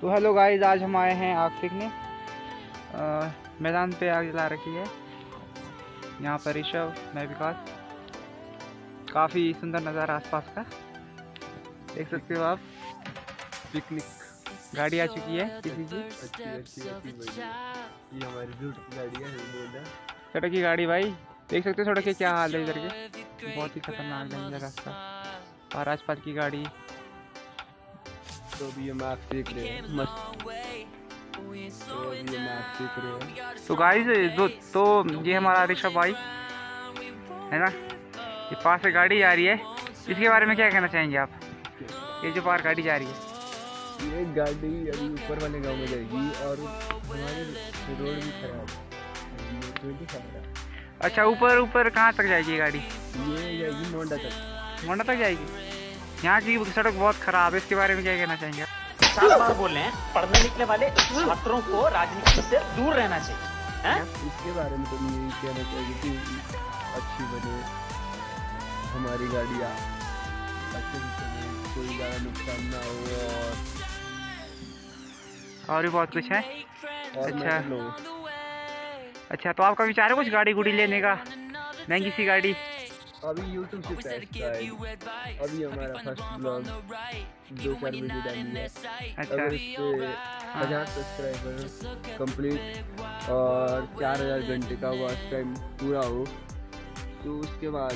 तो hello guys आज हम आए हैं आग सीखने मैदान पे आग जला रखी है। यहाँ पर ऋषभ मैं विकास। काफ़ी सुंदर नज़ारा आसपास का। देख सकते हो आप। पिकनिक गाड़ी आ चुकी है किसी की। अच्छी अच्छी अच्छी बढ़िया ये हमारी गाड़ी है सड़क की गाड़ी भाई। देख सकते हो सड़क के क्या हाल है इधर के। बहुत ही खतरनाक डेंजर रास्ता और आसपास की गाड़ी। तो अभी ये मैप देख रहे हैं। मस्त तो रहे हैं। तो दो तो ये हमारा ऋषभ भाई है ना? ये पास से गाड़ी जा रही है। इसके बारे में क्या कहना चाहेंगे आप? ये जो पार गाड़ी जा रही है। ये गाड़ी अभी ऊपर वाले गाँव में जाएगी और हमारी रोड भी खराब है। रोड भी खराब है। अच्छा ऊपर ऊपर कहाँ तक जाएगी गाड़ी? ये जाएगी मोंडा तक। मोंडा तक जाएगी? यहाँ की सड़क बहुत खराब है इसके बारे में क्या कहना चाहेंगे? सात बार बोल रहे हैं पढ़ने लिखने वाले छात्रों को राजनीति से दूर रहना चाहिए हैं? इसके बारे में तो कहना चाहिए कि अच्छी बने हमारी गाड़ियाँ अच्छे से चले कोई ज़्यादा नुकसान ना हो और और भी बहुत कुछ है अच्छा। अच्छा तो आपका विचार है कुछ गाड़ी गुड़ी लेने का महँगी सी गाड़ी अभी YouTube से टेस्ट है अभी हमारा फ़र्स्ट ब्लॉग दो चार वीडियो डाली है। अच्छा। अगर इस हज़ार सब्सक्राइबर कंप्लीट और चार हज़ार घंटे का वॉच टाइम पूरा हो तो उसके बाद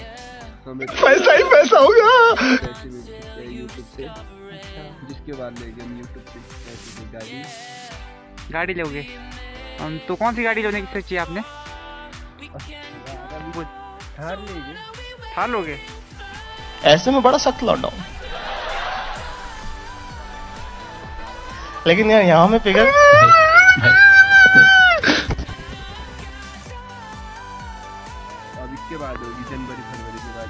हमें पैसा ही पैसा होगा पैसे यूट्यूब से। जिसके बाद लेंगे हम यूट्यूब से पैसे की गाड़ी। गाड़ी लोगे? तो कौन सी गाड़ी लेने की सोची आपने? अभी थार लेंगे थार लोगे? ऐसे में बड़ा सख्त लौटा हूँ। लेकिन यार यहाँ में फिगर अब इसके बाद होगी जनवरी फरवरी के बाद।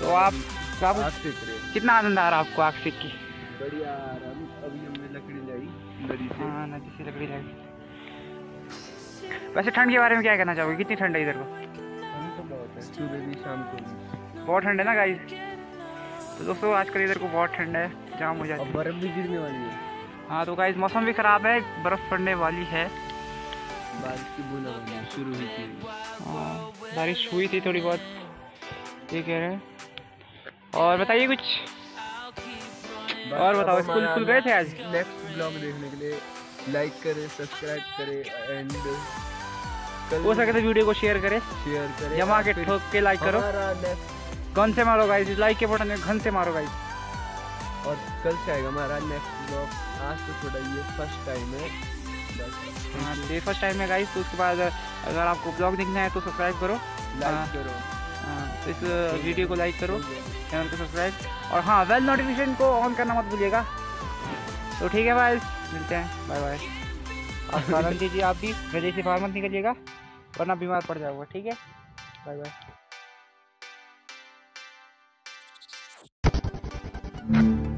तो आप कितना आनंद आ रहा आपको आग सेक की बढ़िया अभी हमने लकड़ी लाई नदी से। हाँ नदी से लकड़ी लगी वैसे ठंड के बारे में क्या कहना चाहोगे? कितनी ठंड है इधर को? सुबह भी शाम को भी। बहुत ठंड है ना गाइस तो दोस्तों आजकल इधर को बहुत ठंड है जाम हो जाती है। बर्फ़ भी गिरने वाली है। हाँ तो गाइस मौसम भी ख़राब है बर्फ़ पड़ने वाली है। बारिश की बूंदाबांदी शुरू हुई थी। हाँ, बारिश हुई थी थोड़ी बहुत ये कह रहे हैं। और बताइए कुछ। और बताओ, स्कूल- स्कूल गए थे आज? नेक्स्ट ब्लॉग देखने के लिए लाइक करें सब्सक्राइब करें एंड हो सके तो वीडियो को शेयर करें। शेयर करें। जमा के ठोक के लाइक करो। गन से मारो गाइस लाइक के बटन में घन से मारो गाइस और कल से आएगा हमारा नेक्स्ट ब्लॉग आज तो थोड़ा ये फ़र्स्ट टाइम है। हाँ ये फ़र्स्ट टाइम है गाइस तो उसके बाद अगर आपको ब्लॉग देखना है तो सब्सक्राइब करो। हाँ। लाइक करो। हाँ, तो इस वीडियो को लाइक करो। चैनल को सब्सक्राइब और हाँ वेल नोटिफिकेशन को ऑन करना मत भूलिएगा। तो ठीक है भाई मिलते हैं। बाय बाय आप पालन दीजिए आप भी वजह से बाहर मत निकलिएगा, वरना बीमार पड़ जाऊँगा, ठीक है बाय बाय Thank you.